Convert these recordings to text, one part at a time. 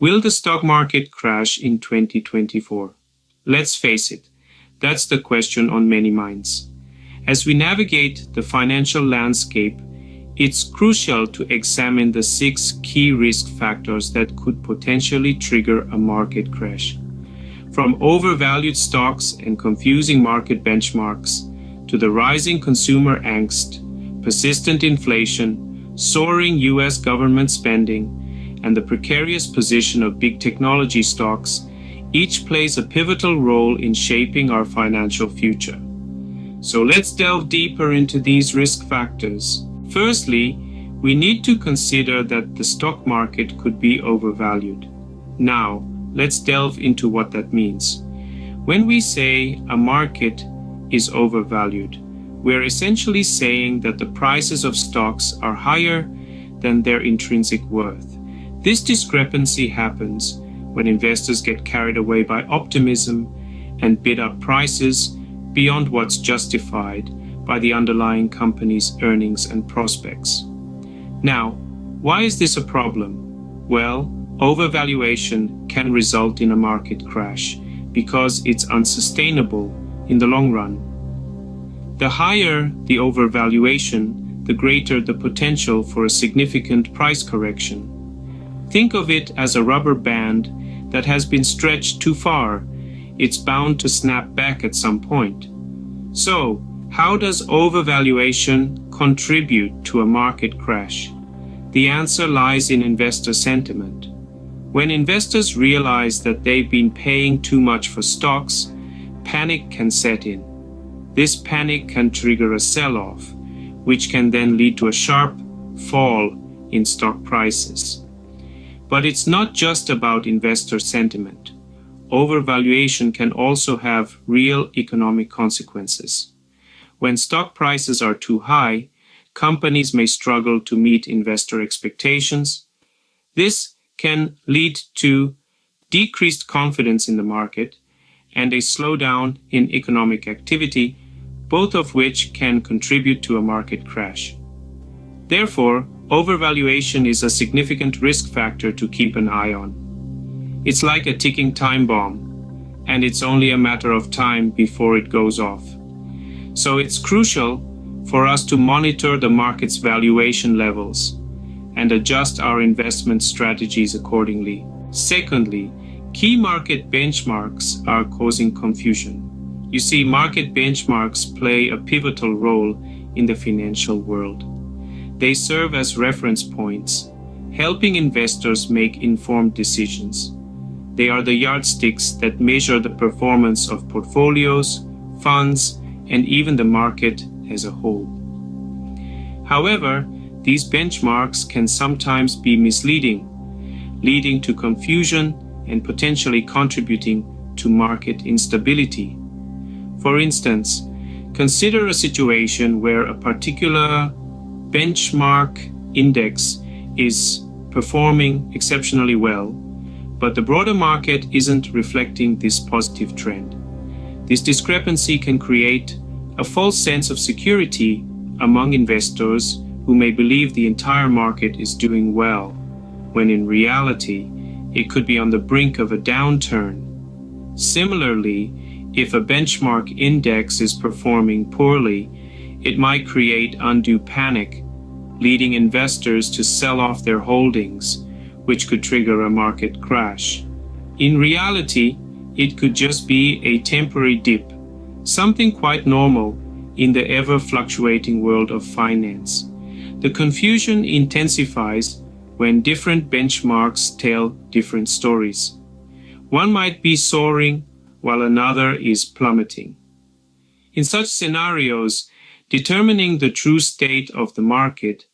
Will the stock market crash in 2024? Let's face it, that's the question on many minds. As we navigate the financial landscape, it's crucial to examine the six key risk factors that could potentially trigger a market crash. From overvalued stocks and confusing market benchmarks to the rising consumer angst, persistent inflation, soaring US government spending, and the precarious position of big technology stocks, each plays a pivotal role in shaping our financial future. So let's delve deeper into these risk factors Firstly, we need to consider that the stock market could be overvalued. Now, let's delve into what that means. When we say a market is overvalued, we're essentially saying that the prices of stocks are higher than their intrinsic worth. This discrepancy happens when investors get carried away by optimism and bid up prices beyond what's justified by the underlying company's earnings and prospects. Now, why is this a problem? Well, overvaluation can result in a market crash because it's unsustainable in the long run. The higher the overvaluation, the greater the potential for a significant price correction. Think of it as a rubber band that has been stretched too far. It's bound to snap back at some point. So, how does overvaluation contribute to a market crash? The answer lies in investor sentiment. When investors realize that they've been paying too much for stocks, panic can set in. This panic can trigger a sell off, which can then lead to a sharp fall in stock prices. But it's not just about investor sentiment. Overvaluation can also have real economic consequences. When stock prices are too high, companies may struggle to meet investor expectations. This can lead to decreased confidence in the market and a slowdown in economic activity, both of which can contribute to a market crash. Therefore, overvaluation is a significant risk factor to keep an eye on. It's like a ticking time bomb, and it's only a matter of time before it goes off. So it's crucial for us to monitor the market's valuation levels and adjust our investment strategies accordingly. Secondly, key market benchmarks are causing confusion. You see, market benchmarks play a pivotal role in the financial world. They serve as reference points, helping investors make informed decisions. They are the yardsticks that measure the performance of portfolios, funds, and even the market as a whole. However, these benchmarks can sometimes be misleading, leading to confusion and potentially contributing to market instability. For instance, consider a situation where a particular benchmark index is performing exceptionally well, but the broader market isn't reflecting this positive trend. This discrepancy can create a false sense of security among investors who may believe the entire market is doing well, when in reality, it could be on the brink of a downturn. Similarly, if a benchmark index is performing poorly, it might create undue panic, leading investors to sell off their holdings, which could trigger a market crash. In reality, it could just be a temporary dip, something quite normal in the ever fluctuating world of finance. The confusion intensifies when different benchmarks tell different stories. One might be soaring while another is plummeting. In such scenarios, determining the true state of the market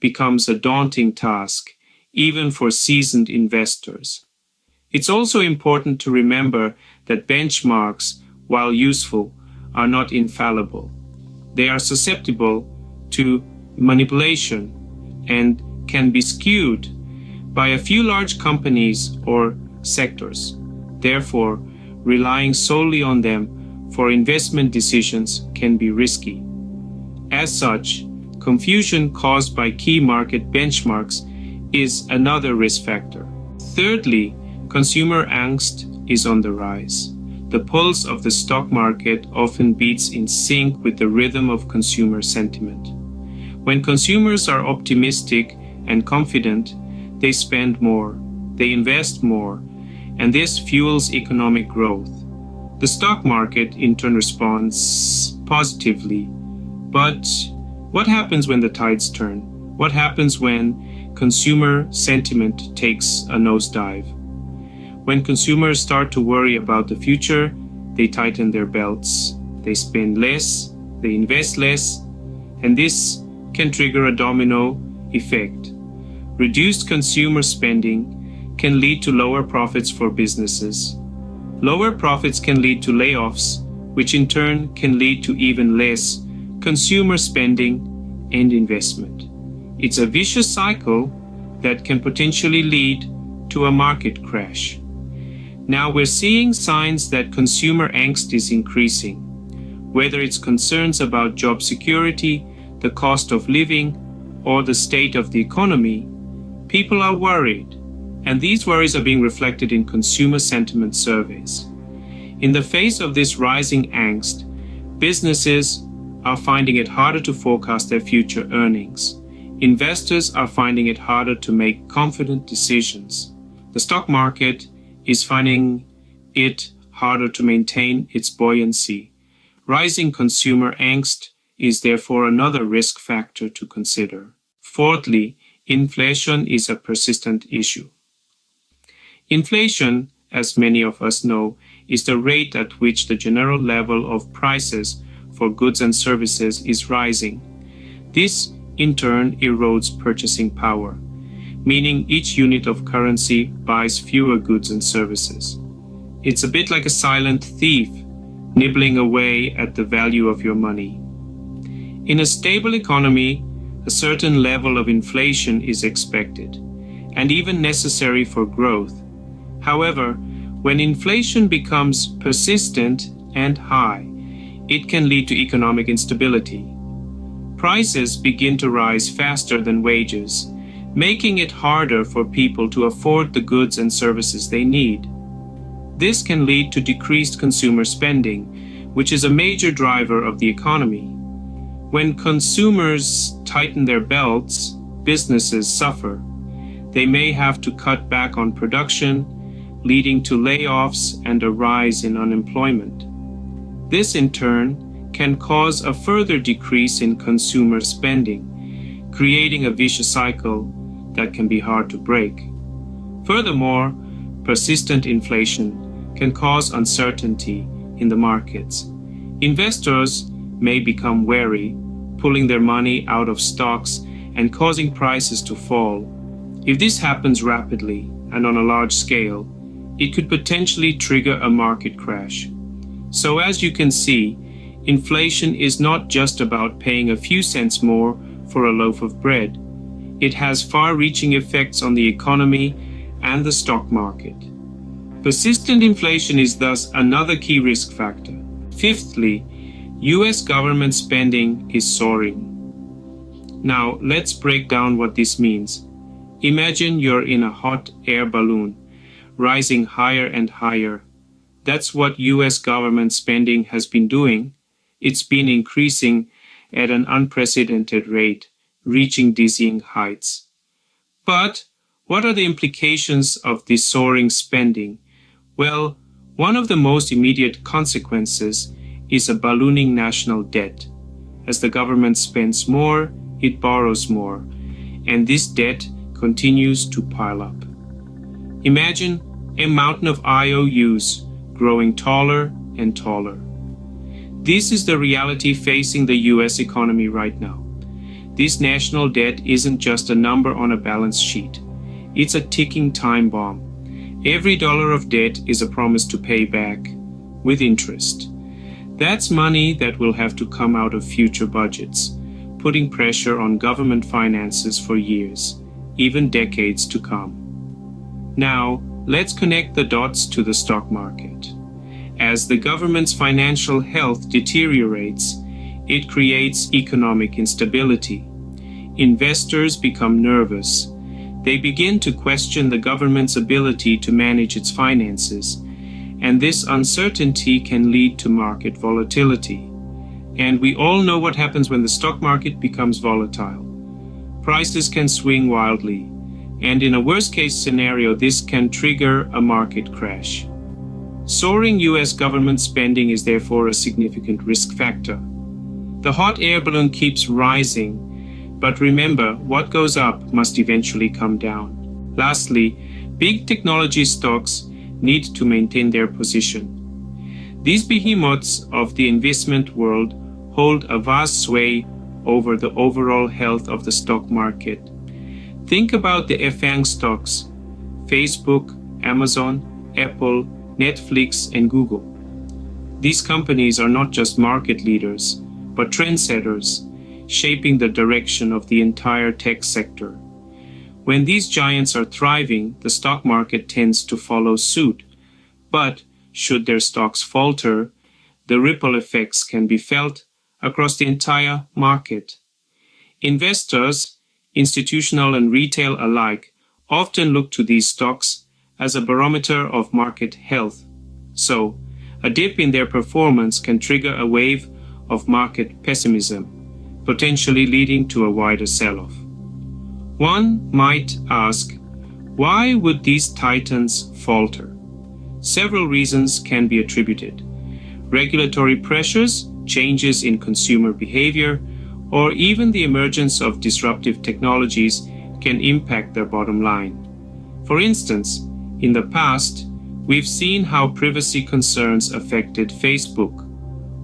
becomes a daunting task, even for seasoned investors. It's also important to remember that benchmarks, while useful, are not infallible. They are susceptible to manipulation and can be skewed by a few large companies or sectors. Therefore, relying solely on them for investment decisions can be risky. As such, confusion caused by key market benchmarks is another risk factor. Thirdly, consumer angst is on the rise. The pulse of the stock market often beats in sync with the rhythm of consumer sentiment. When consumers are optimistic and confident, they spend more, they invest more, and this fuels economic growth. The stock market in turn responds positively. But what happens when the tides turn? What happens when consumer sentiment takes a nosedive? When consumers start to worry about the future, they tighten their belts, they spend less, they invest less, and this can trigger a domino effect. Reduced consumer spending can lead to lower profits for businesses. Lower profits can lead to layoffs, which in turn can lead to even less consumer spending and investment. It's a vicious cycle that can potentially lead to a market crash. Now we're seeing signs that consumer angst is increasing, whether it's concerns about job security, the cost of living, or the state of the economy, people are worried and these worries are being reflected in consumer sentiment surveys. In the face of this rising angst, businesses are finding it harder to forecast their future earnings. Investors are finding it harder to make confident decisions. The stock market is finding it harder to maintain its buoyancy. Rising consumer angst is therefore another risk factor to consider. Fourthly, inflation is a persistent issue. Inflation, as many of us know, is the rate at which the general level of prices for goods and services is rising. This, in turn, erodes purchasing power, meaning each unit of currency buys fewer goods and services. It's a bit like a silent thief nibbling away at the value of your money. In a stable economy, a certain level of inflation is expected and even necessary for growth However, when inflation becomes persistent and high, it can lead to economic instability. Prices begin to rise faster than wages, making it harder for people to afford the goods and services they need. This can lead to decreased consumer spending, which is a major driver of the economy. When consumers tighten their belts, businesses suffer. They may have to cut back on production, leading to layoffs and a rise in unemployment. This, in turn, can cause a further decrease in consumer spending, creating a vicious cycle that can be hard to break. Furthermore, persistent inflation can cause uncertainty in the markets. Investors may become wary, pulling their money out of stocks and causing prices to fall. If this happens rapidly and on a large scale, it could potentially trigger a market crash. So, as you can see, inflation is not just about paying a few cents more for a loaf of bread. It has far reaching effects on the economy and the stock market. Persistent inflation is thus another key risk factor. Fifthly, US government spending is soaring. Now, let's break down what this means. Imagine you're in a hot air balloon rising higher and higher. That's what US government spending has been doing. It's been increasing at an unprecedented rate, reaching dizzying heights. But what are the implications of this soaring spending? Well, one of the most immediate consequences is a ballooning national debt. As the government spends more, it borrows more, and this debt continues to pile up. Imagine a mountain of IOUs growing taller and taller. This is the reality facing the US economy right now. This national debt isn't just a number on a balance sheet, it's a ticking time bomb. Every dollar of debt is a promise to pay back with interest. That's money that will have to come out of future budgets, putting pressure on government finances for years, even decades to come. Now, let's connect the dots to the stock market. As the government's financial health deteriorates, it creates economic instability. Investors become nervous. they begin to question the government's ability to manage its finances, and this uncertainty can lead to market volatility. And we all know what happens when the stock market becomes volatile. Prices can swing wildly, and in a worst case scenario, this can trigger a market crash. Soaring US government spending is therefore a significant risk factor. The hot air balloon keeps rising, but remember, what goes up must eventually come down. Lastly, big technology stocks need to maintain their position. These behemoths of the investment world hold a vast sway over the overall health of the stock market. Think about the FANG stocks Facebook, Amazon, Apple, Netflix, and Google. These companies are not just market leaders, but trendsetters, shaping the direction of the entire tech sector. When these giants are thriving, the stock market tends to follow suit. But should their stocks falter, the ripple effects can be felt across the entire market. Investors institutional and retail alike, often look to these stocks as a barometer of market health. So, a dip in their performance can trigger a wave of market pessimism, potentially leading to a wider sell off. One might ask, why would these titans falter? Several reasons can be attributed. Regulatory pressures, changes in consumer behavior, or even the emergence of disruptive technologies can impact their bottom line. For instance, in the past, we've seen how privacy concerns affected Facebook,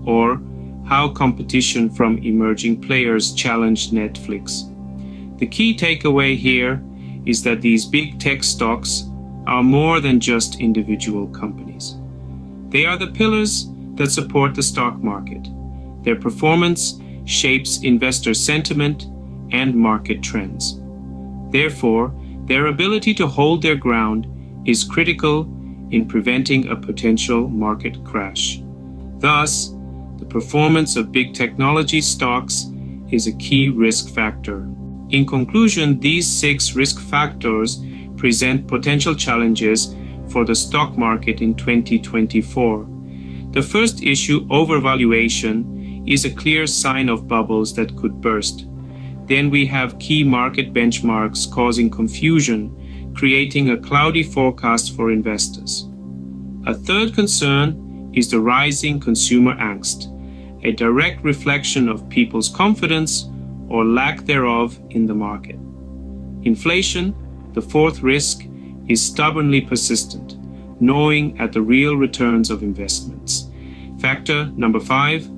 or how competition from emerging players challenged Netflix. The key takeaway here is that these big tech stocks are more than just individual companies. They are the pillars that support the stock market. Their performance shapes investor sentiment and market trends. Therefore, their ability to hold their ground is critical in preventing a potential market crash. Thus, the performance of big technology stocks is a key risk factor. In conclusion, these six risk factors present potential challenges for the stock market in 2024. The first issue, overvaluation, is a clear sign of bubbles that could burst. Then we have key market benchmarks causing confusion, creating a cloudy forecast for investors. A third concern is the rising consumer angst, a direct reflection of people's confidence or lack thereof in the market. Inflation, the fourth risk, is stubbornly persistent, gnawing at the real returns of investments. Factor number five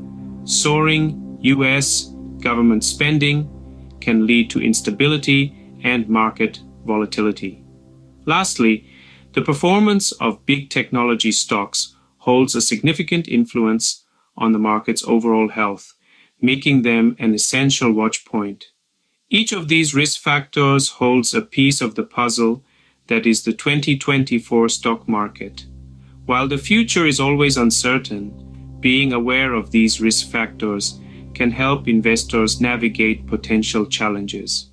soaring US government spending can lead to instability and market volatility. Lastly, the performance of big technology stocks holds a significant influence on the market's overall health, making them an essential watch point. Each of these risk factors holds a piece of the puzzle that is the 2024 stock market. While the future is always uncertain, being aware of these risk factors can help investors navigate potential challenges.